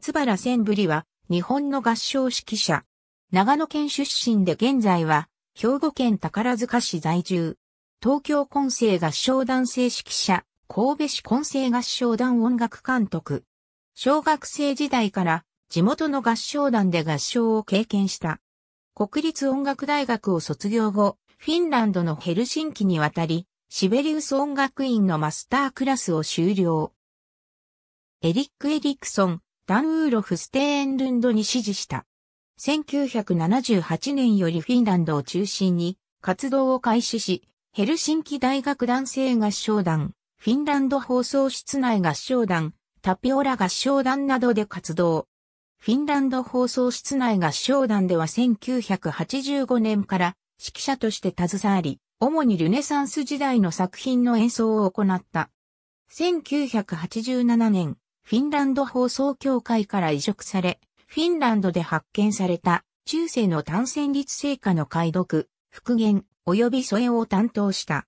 松原千ぶりは、日本の合唱指揮者。長野県出身で現在は、兵庫県宝塚市在住。東京混声合唱団正指揮者、神戸市混声合唱団音楽監督。小学生時代から地元の合唱団で合唱を経験した。国立音楽大学を卒業後、フィンランドのヘルシンキに渡り、シベリウス音楽院のマスタークラスを修了。エリック・エリクソン、ダンウーロフ・ステーンルンドに指示した。1978年よりフィンランドを中心に活動を開始し、ヘルシンキ大学男性合唱団、フィンランド放送室内合唱団、タピオラ合唱団などで活動。フィンランド放送室内合唱団では1985年から指揮者として携わり、主にルネサンス時代の作品の演奏を行った。1987年、フィンランド放送協会から移植され、フィンランドで発見された中世の単線律聖歌の解読、復元、及び添えを担当した。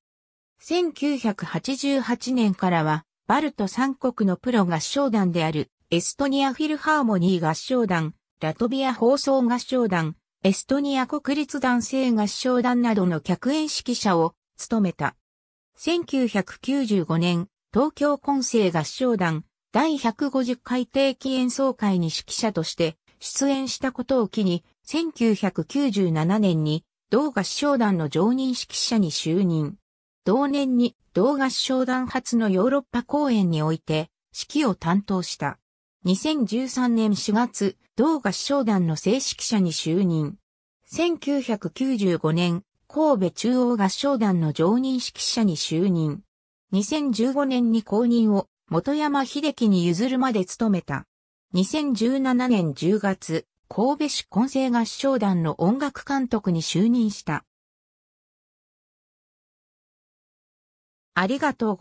1988年からは、バルト三国のプロ合唱団である、エストニアフィルハーモニー合唱団、ラトビア放送合唱団、エストニア国立男性合唱団などの客演指揮者を務めた。1995年、東京混声合唱団第150回定期演奏会に指揮者として出演したことを機に、1997年に同合唱団の常任指揮者に就任。同年に同合唱団初のヨーロッパ公演において指揮を担当した。2013年4月、同合唱団の正指揮者に就任。1995年、神戸中央合唱団の常任指揮者に就任。2015年に公認を元山秀樹に譲るまで務めた。2017年10月、神戸市混声合唱団の音楽監督に就任した。ありがとうございます。